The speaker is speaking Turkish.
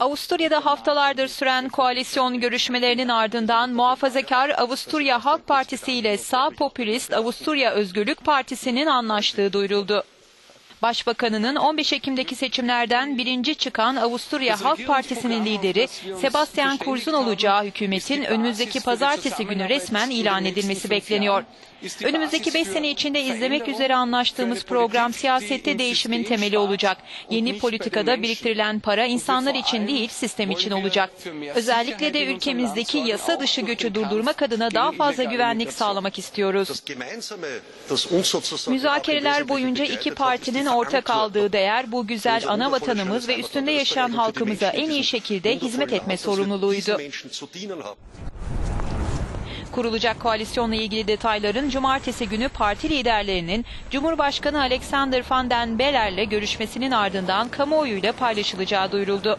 Avusturya'da haftalardır süren koalisyon görüşmelerinin ardından muhafazakar Avusturya Halk Partisi ile sağ popülist Avusturya Özgürlük Partisi'nin anlaştığı duyuruldu. Başbakanının 15 Ekim'deki seçimlerden birinci çıkan Avusturya Halk Partisi'nin lideri Sebastian Kurz'un olacağı hükümetin önümüzdeki pazartesi günü resmen ilan edilmesi bekleniyor. Önümüzdeki 5 sene içinde izlemek üzere anlaştığımız program siyasette değişimin temeli olacak. Yeni politikada biriktirilen para insanlar için değil sistem için olacak. Özellikle de ülkemizdeki yasa dışı göçü durdurmak adına daha fazla güvenlik sağlamak istiyoruz. Müzakereler boyunca iki partinin ortak aldığı değer bu güzel ana vatanımız ve üstünde yaşayan halkımıza en iyi şekilde hizmet etme sorumluluğuydu. Kurulacak koalisyonla ilgili detayların cumartesi günü parti liderlerinin Cumhurbaşkanı Alexander Van den Beller'le görüşmesinin ardından kamuoyuyla paylaşılacağı duyuruldu.